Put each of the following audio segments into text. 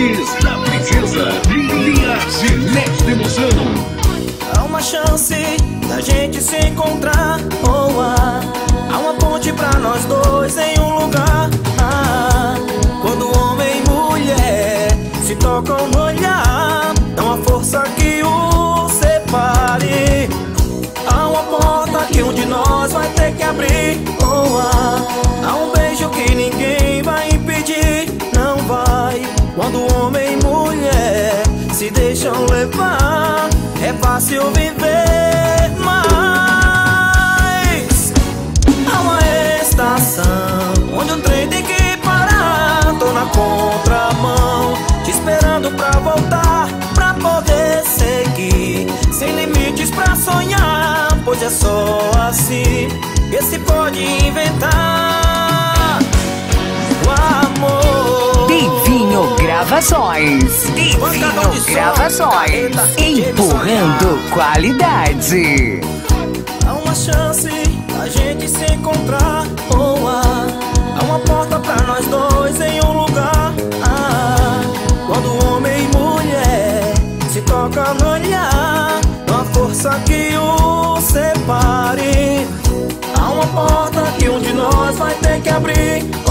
rubis da princesa Lilia Gilete Emoção. Há uma chance da gente se encontrar. Oh, ah, há uma ponte pra nós dois em um lugar. Ah, quando homem e mulher se tocam no olhar, há uma força que o separe. Há uma porta que um de nós vai ter que abrir. Oh, ah, há um beijo que ninguém se deixam levar, é fácil viver. Mas há uma estação onde o trem tem que parar. Tô na contramão, te esperando pra voltar, pra poder seguir. Sem limites pra sonhar, pois é só assim que se pode inventar Gravações. Divinho Gravações. Empurrando qualidade. Há uma chance da gente se encontrar. Oh, ah, há uma porta pra nós dois em um lugar. Ah, quando homem e mulher se tocam no olhar, uma força que o separe. Há uma porta que um de nós vai ter que abrir.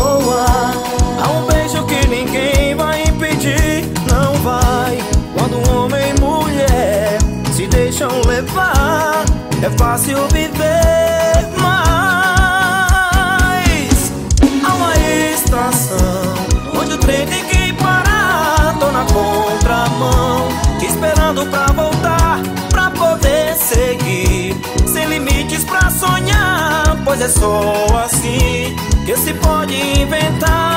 Levar, é fácil viver. Mas há uma estação onde o trem tem que parar. Tô na contramão, esperando pra voltar, pra poder seguir. Sem limites pra sonhar, pois é só assim que se pode inventar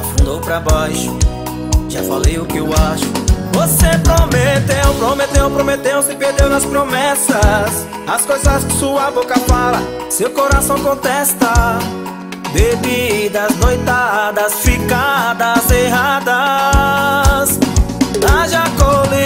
afundou pra baixo. Já falei o que eu acho. Você prometeu, prometeu, prometeu, se perdeu nas promessas. As coisas que sua boca fala, seu coração contesta. Bebidas, noitadas, ficadas erradas. Haja colírio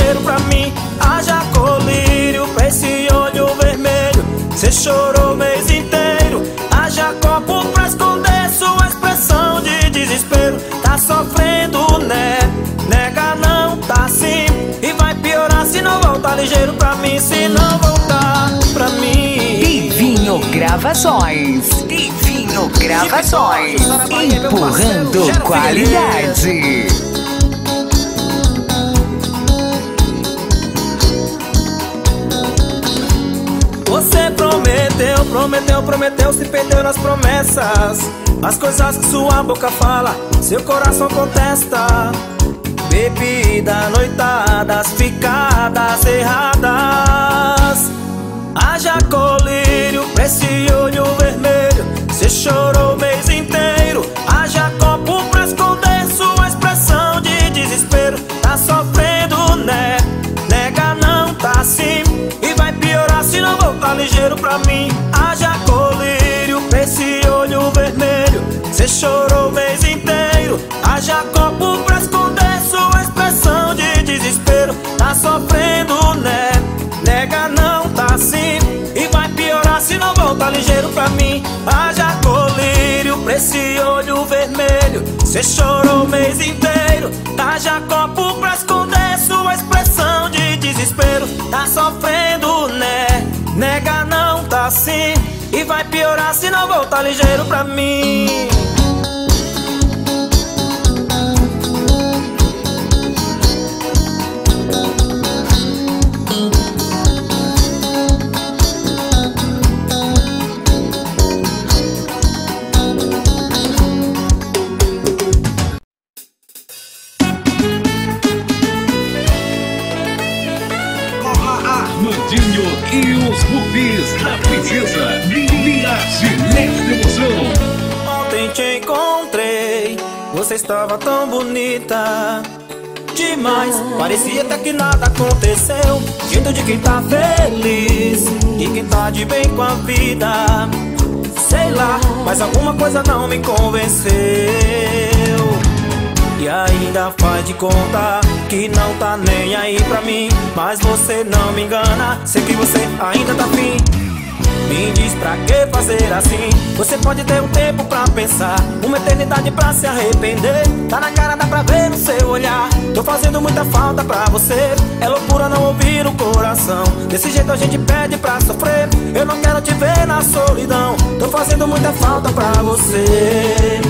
ligeiro pra mim. Haja colírio pra esse olho vermelho. Cê chorou o mês inteiro. Haja copo pra esconder sua expressão de desespero. Tá sofrendo, né? Nega não tá assim. E vai piorar se não voltar ligeiro pra mim. Se não voltar pra mim. Divinho Gravações. Divinho Gravações. Empurrando qualidade. Prometeu, prometeu, prometeu, se perdeu nas promessas. As coisas que sua boca fala, seu coração contesta. Bebida, noitadas, ficadas erradas. Pra mim. Haja colírio pra esse olho vermelho. Cê chorou o mês inteiro. Haja copo pra esconder sua expressão de desespero. Tá sofrendo, né? Nega não tá assim. E vai piorar se não voltar ligeiro pra mim. Haja colírio pra esse olho vermelho. Cê chorou o mês inteiro. Haja copo pra esconder sua expressão de desespero. Tá sofrendo, né? Nega não tá assim. E vai piorar se não voltar ligeiro pra mim. Estava tão bonita demais. Parecia até que nada aconteceu. Jeito de quem tá feliz E quem tá de bem com a vida. Sei lá, mas alguma coisa não me convenceu. E ainda faz de conta que não tá nem aí pra mim. Mas você não me engana Sei que você ainda tá fim me diz pra que fazer assim? Você pode ter um tempo pra pensar Uma eternidade pra se arrepender. Tá na cara, dá pra ver no seu olhar. Tô fazendo muita falta pra você. É loucura não ouvir o coração. Desse jeito a gente pede pra sofrer. Eu não quero te ver na solidão. Tô fazendo muita falta pra você.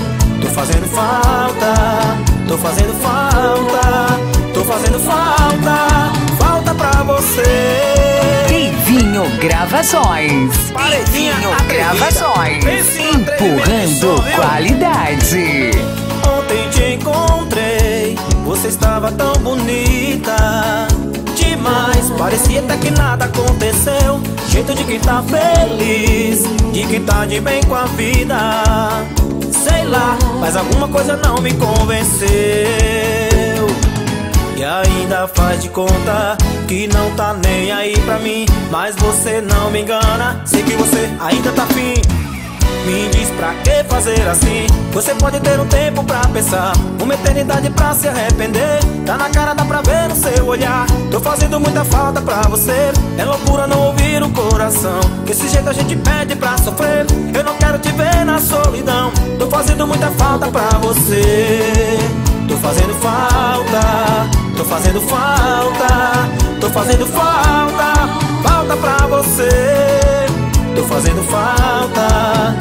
Tô fazendo falta. Tô fazendo falta. Tô fazendo falta. Falta pra você Vinho Gravações. Vinho Gravações. Empurrando qualidade. Ontem te encontrei, você estava tão bonita. Demais, parecia até que nada aconteceu. Jeito de quem tá feliz, de quem tá de bem com a vida. Sei lá, mas alguma coisa não me convenceu. E ainda faz de conta que não tá nem aí pra mim. Mas você não me engana, sei que você ainda tá fim me diz pra que fazer assim? Você pode ter um tempo pra pensar Uma eternidade pra se arrepender. Tá na cara, dá pra ver no seu olhar. Tô fazendo muita falta pra você. É loucura não ouvir o coração Desse jeito a gente pede pra sofrer. Eu não quero te ver na solidão. Tô fazendo muita falta pra você. Tô fazendo falta fazendo falta, tô fazendo falta, falta pra você. Tô fazendo falta,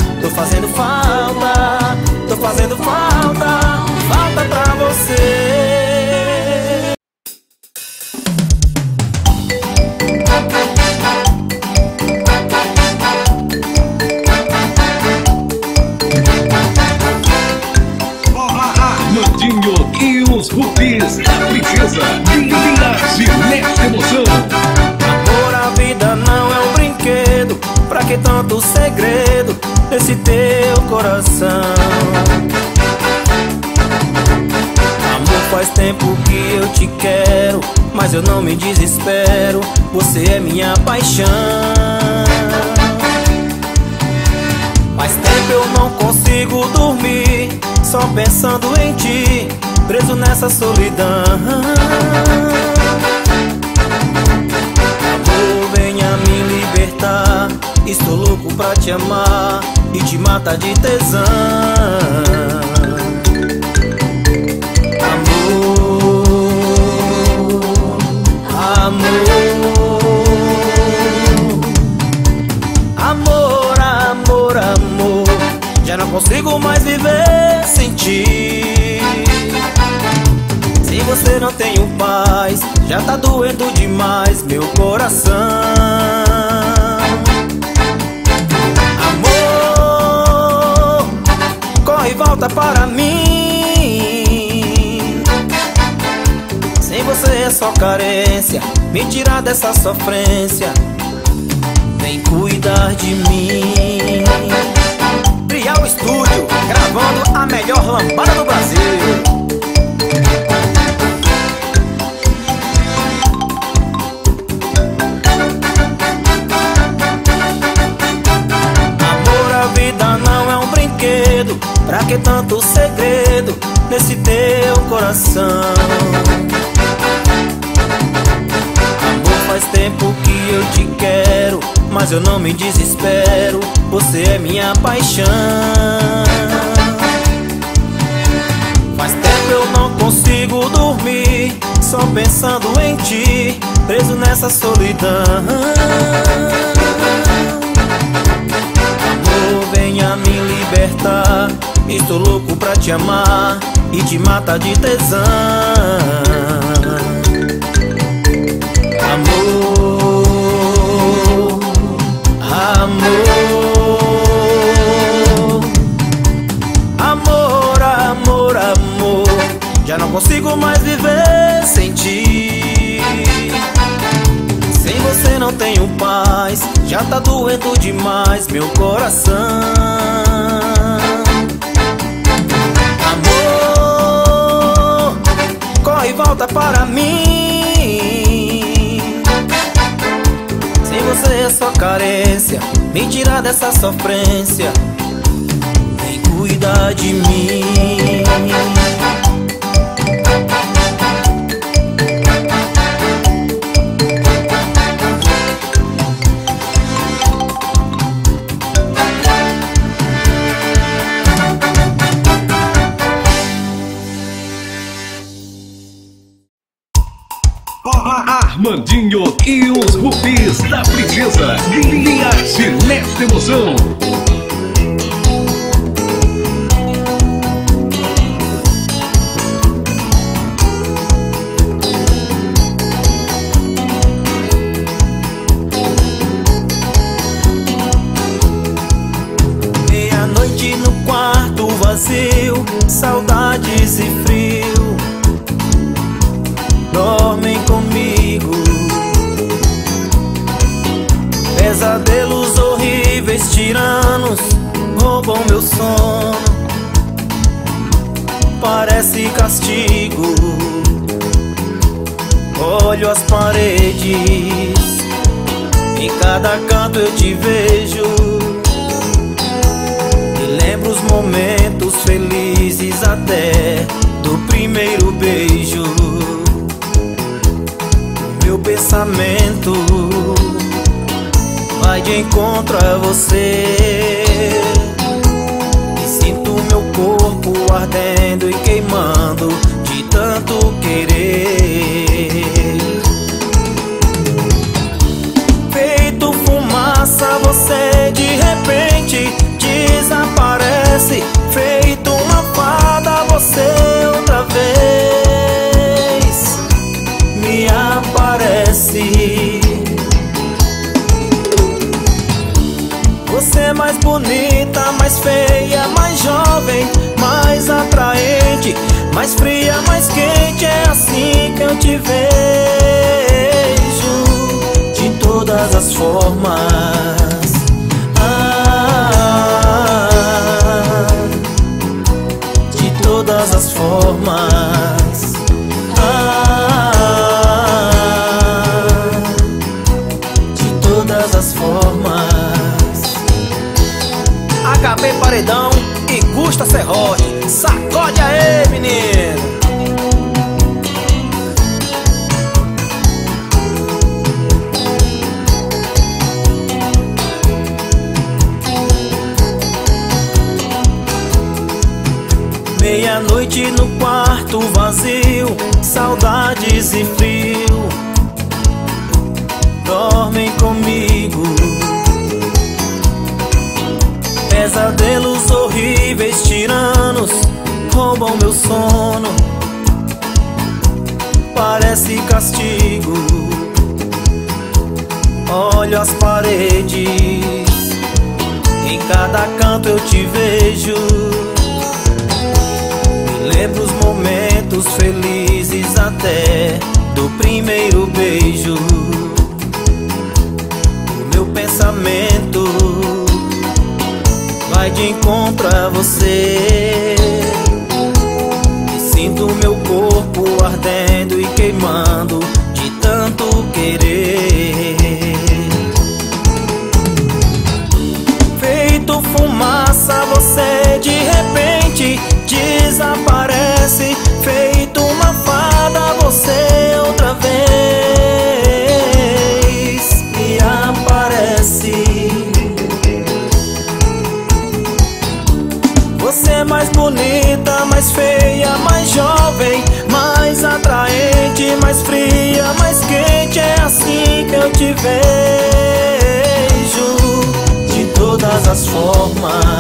princesa Lívia Gillette Emoção. Amor, a vida não é um brinquedo, pra que tanto segredo nesse teu coração? Amor, faz tempo que eu te quero, mas eu não me desespero, você é minha paixão. Faz tempo eu não consigo dormir, só pensando em ti preso nessa solidão. Amor, venha me libertar. Estou louco pra te amar E te matar de tesão. Amor, amor Amor, amor, amor Já não consigo mais viver sem ti você não tem um paz. Já tá doendo demais meu coração. Amor, corre e volta para mim. Sem você é só carência. Me tirar dessa sofrência. Vem cuidar de mim. Trial Estúdio, gravando a melhor lambada do te amar e te matar de tesão. Amor, amor Amor, amor, amor Já não consigo mais viver sem ti. Sem você não tenho paz Já tá doendo demais meu coração Amor, corre e volta para mim. Se você é só carência, me tira dessa sofrência. Vem cuidar de mim. Armandinho e os Rubis da Princesa. Linha Celeste Emoção. Castigo. Olho as paredes, em cada canto eu te vejo. E lembro os momentos felizes até do primeiro beijo meu pensamento vai de encontro a você. Corpo ardendo e queimando de tanto querer. Meia-noite no quarto vazio, saudades e frio dormem comigo. Pesadelos horríveis, tiranos, roubam meu sono. Parece castigo. Olho as paredes, em cada canto eu te vejo. Momentos felizes até do primeiro beijo. O meu pensamento vai de encontro a você. Sinto meu corpo ardendo e queimando de tanto querer. Todas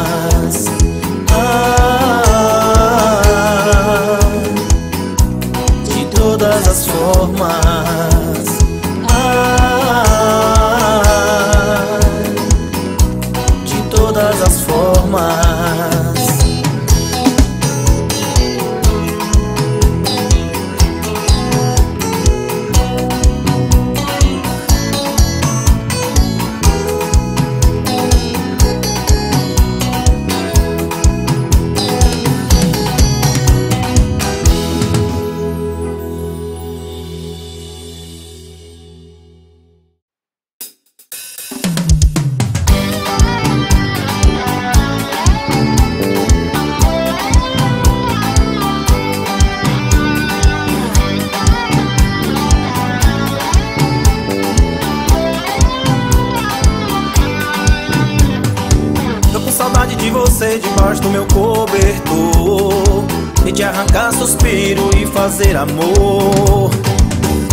suspiro e fazer amor.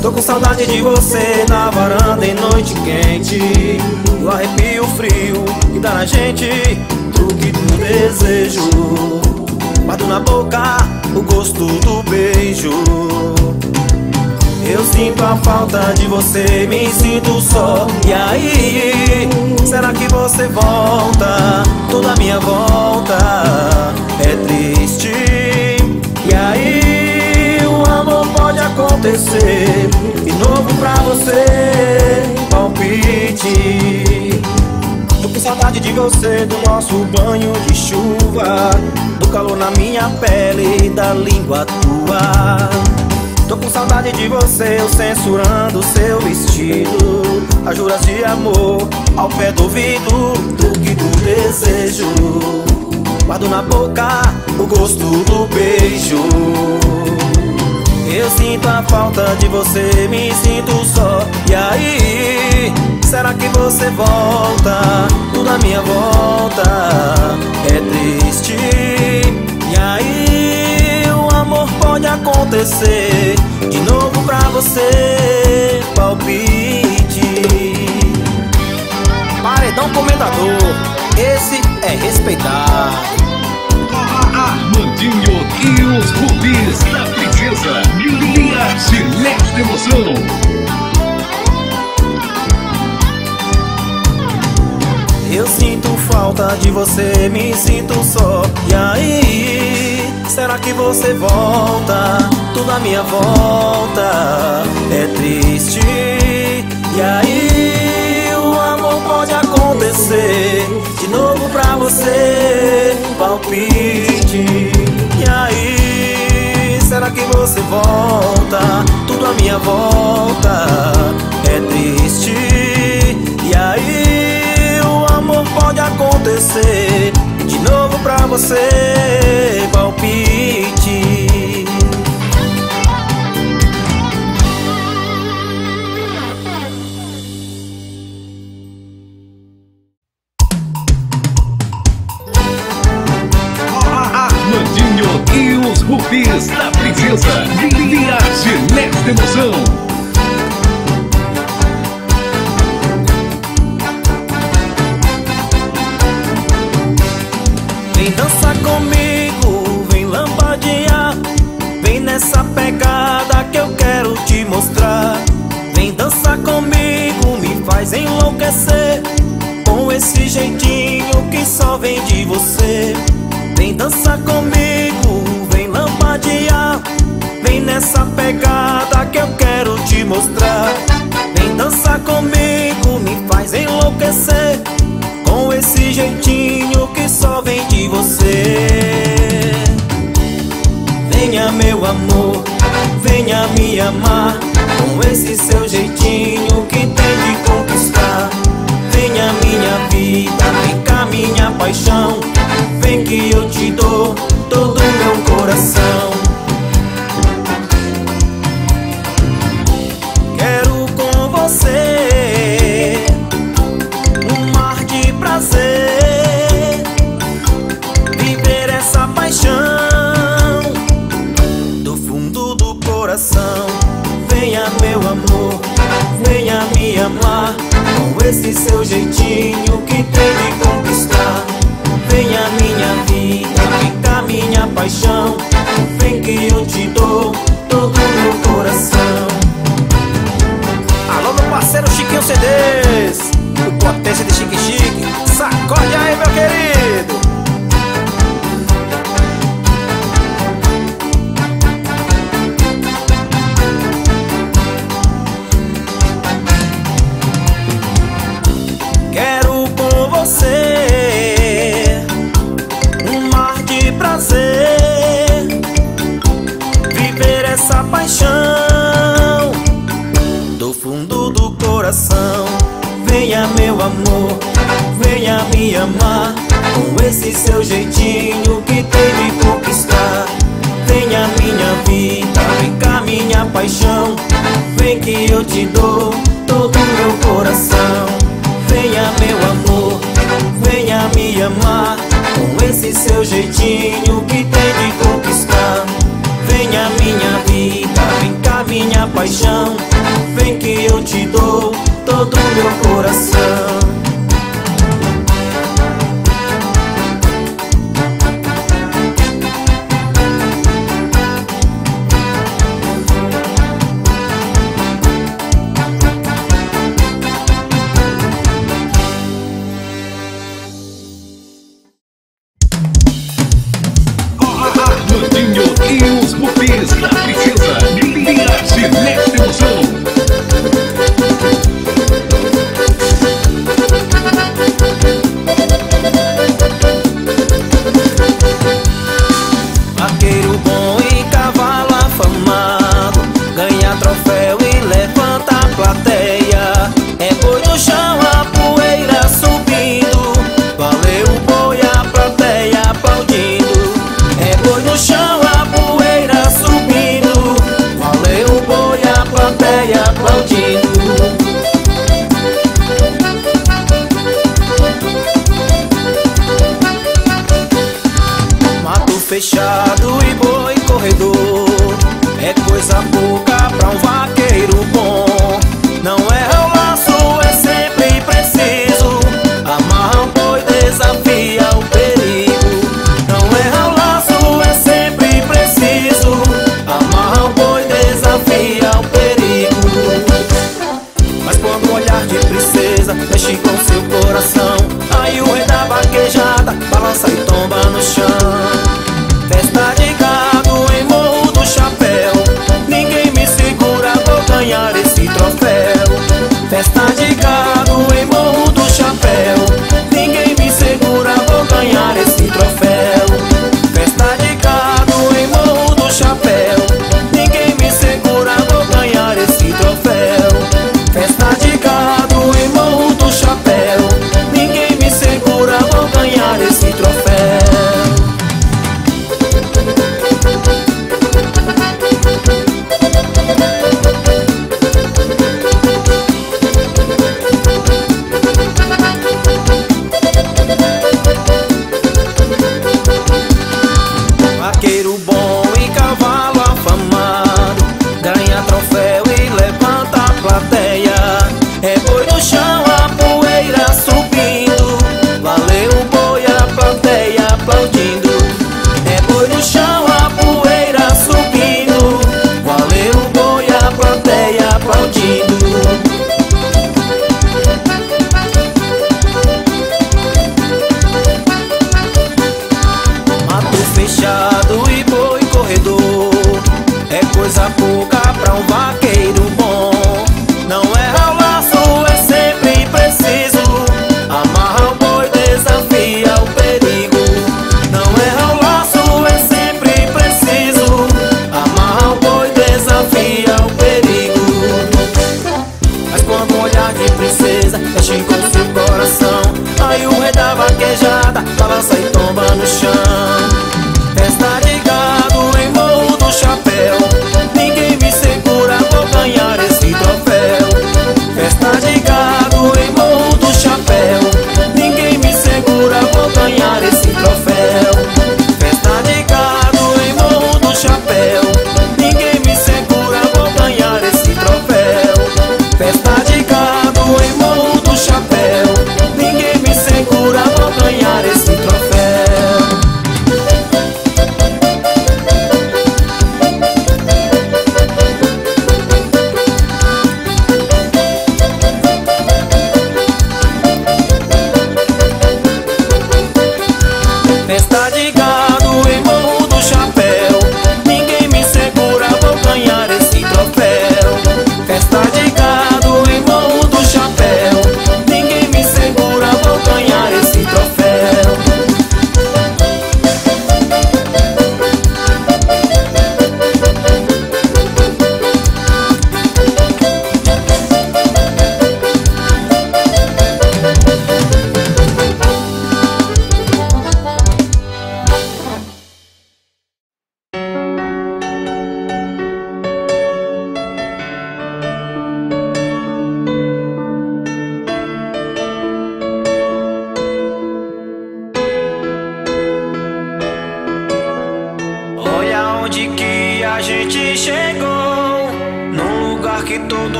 Tô com saudade de você na varanda em noite quente. O arrepio frio que dá na gente Truque do desejo. Guardo na boca o gosto do beijo. Eu sinto a falta de você, me sinto só. E aí, será que você volta? Toda minha volta acontecer. De novo pra você, palpite. Tô com saudade de você, do nosso banho de chuva Do calor na minha pele, da língua tua. Tô com saudade de você, eu censurando seu vestido. As juras de amor ao pé do ouvido Truque do desejo. Guardo na boca o gosto do beijo Eu sinto a falta de você, me sinto só. E aí, será que você volta? Tudo à minha volta. É triste. E aí, o amor pode acontecer. De novo pra você, palpite. Paredão comentador, esse é respeitar falta de você, me sinto só. E aí, será que você volta? Tudo à minha volta. É triste. E aí, o amor pode acontecer. De novo pra você, palpite. E aí, será que você volta? Tudo à minha volta. É triste. E aí amor pode acontecer. De novo pra você, palpite. Armandinho e os rubis da princesa. Lilia Gilete Emoção Vem dançar comigo, vem lambadear Vem nessa pegada que eu quero te mostrar. Vem dançar comigo, me faz enlouquecer com esse jeitinho que só vem de você. Venha meu amor, venha me amar Com esse seu jeitinho que tem de conquistar. Venha minha vida, vem cá minha paixão Vem que eu te meu Essa paixão do fundo do coração. Venha, meu amor, venha me amar. Com esse seu jeitinho que tem de conquistar. Venha, minha vida, vem cá, minha paixão. Vem que eu te dou todo meu coração. Venha, meu amor, venha me amar. Com esse minha minha paixão. Vem que eu te dou todo o meu coração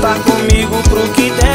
Tá comigo pro que der.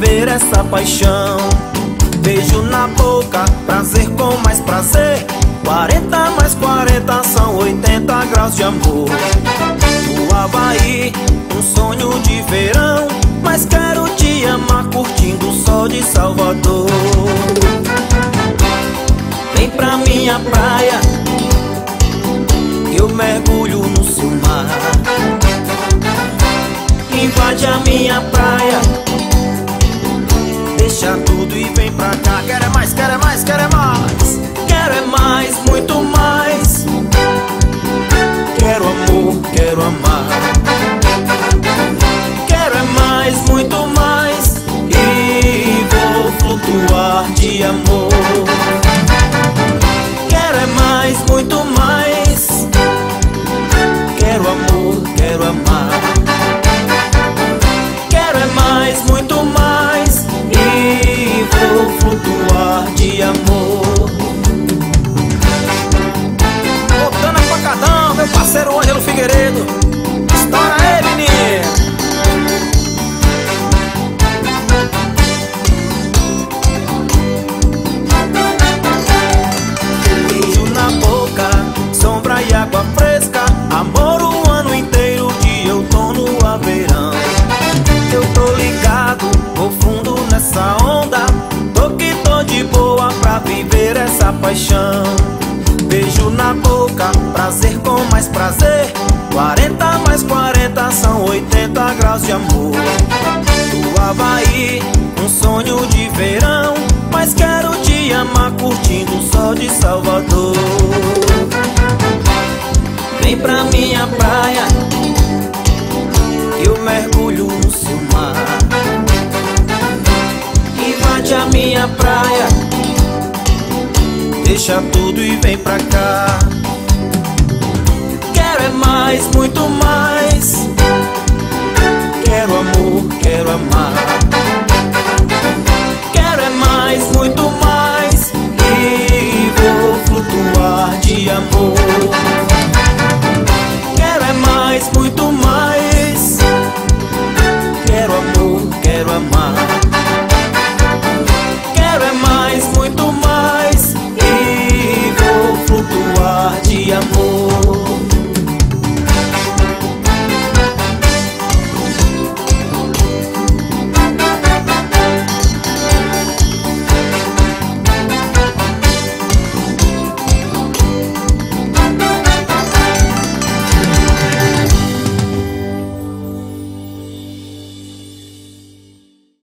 viver essa paixão. Beijo na boca, prazer com mais prazer. 40 mais 40 são 80 graus de amor. O Havaí, um sonho de verão. Mas quero te amar curtindo o sol de Salvador. Vem pra minha praia Eu mergulho no seu mar. Invade a minha praia tudo e vem pra cá. Quero é mais, quero é mais, quero é mais. Quero é mais, muito mais. Quero amor, quero amar. Quero é mais, muito mais. E vou flutuar de amor. Minha praia, deixa tudo e vem pra cá. Quero é mais, muito mais. Quero amor, quero amar. Quero é mais, muito mais. E vou flutuar de amor. Quero é mais, muito